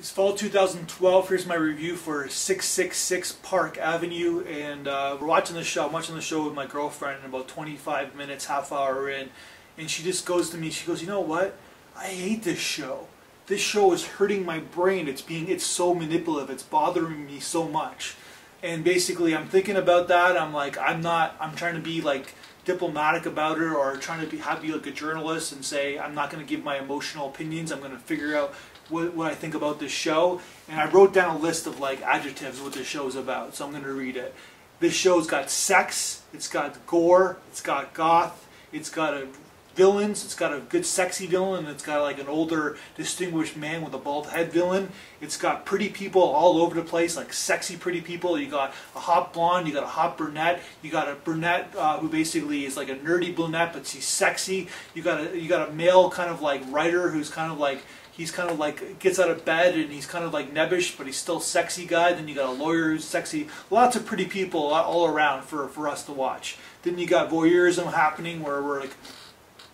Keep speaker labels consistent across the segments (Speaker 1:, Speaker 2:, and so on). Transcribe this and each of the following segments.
Speaker 1: It's fall 2012. Here's my review for 666 Park Avenue, and uh, we're watching the show. I'm watching the show with my girlfriend, about 25 minutes, half hour in, and she just goes to me. She goes, "You know what? I hate this show. This show is hurting my brain. It's being, it's so manipulative. It's bothering me so much." And basically, I'm thinking about that. I'm like, I'm not. I'm trying to be like diplomatic about it or trying to be, have be like a journalist and say I'm not going to give my emotional opinions. I'm going to figure out what, what I think about this show. And I wrote down a list of like adjectives what this show is about. So I'm going to read it. This show's got sex. It's got gore. It's got goth. It's got a villains. It's got a good sexy villain. It's got like an older distinguished man with a bald head villain. It's got pretty people all over the place, like sexy pretty people. You got a hot blonde. You got a hot brunette. You got a brunette uh, who basically is like a nerdy brunette, but she's sexy. You got a you got a male kind of like writer who's kind of like he's kind of like gets out of bed and he's kind of like nebbish, but he's still sexy guy. Then you got a lawyer who's sexy. Lots of pretty people all around for for us to watch. Then you got voyeurism happening where we're like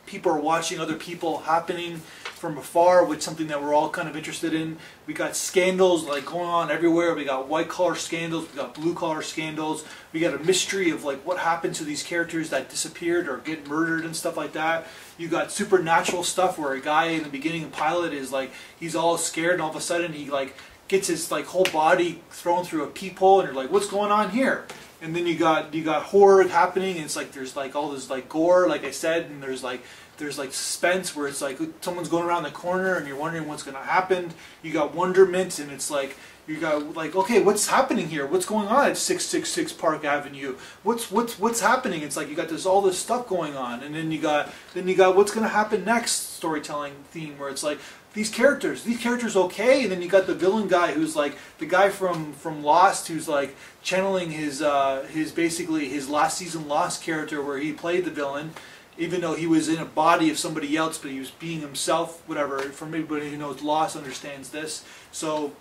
Speaker 1: people are watching other people happening from afar, is something that we're all kind of interested in. We got scandals like going on everywhere. We got white collar scandals. We got blue collar scandals. We got a mystery of like what happened to these characters that disappeared or get murdered and stuff like that. You got supernatural stuff where a guy in the beginning of pilot is like he's all scared and all of a sudden he like gets his like whole body thrown through a peephole and you're like, what's going on here? And then you got you got horror happening and it's like there's like all this like gore like i said and there's like there's like suspense where it's like someone's going around the corner and you're wondering what's going to happen. You got wonderment and it's like you got like okay what's happening here? What's going on at 666 park avenue? What's what's what's happening? It's like you got this all this stuff going on. And then you got then you got what's going to happen next storytelling theme where it's like these characters, these characters okay, and then you got the villain guy who's like the guy from from Lost who's like channeling his uh, his basically his last season Lost character where he played the villain, even though he was in a body of somebody else, but he was being himself. Whatever. For anybody who knows Lost, understands this. So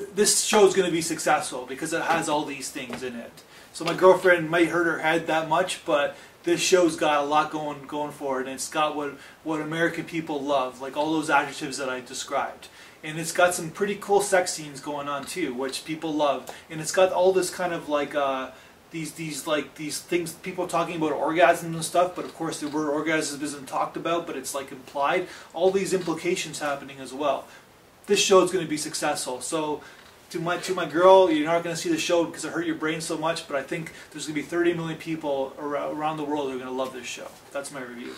Speaker 1: th this show is going to be successful because it has all these things in it. So my girlfriend might hurt her head that much, but this show's got a lot going going for it, and it's got what what American people love, like all those adjectives that I described. And it's got some pretty cool sex scenes going on too, which people love. And it's got all this kind of like uh, these these like these things people talking about orgasms and stuff, but of course the word orgasm isn't talked about, but it's like implied. All these implications happening as well. This show is going to be successful. So to my to my girl, you're not going to see the show because it hurt your brain so much. But I think there's going to be 30 million people around the world who are going to love this show. That's my review.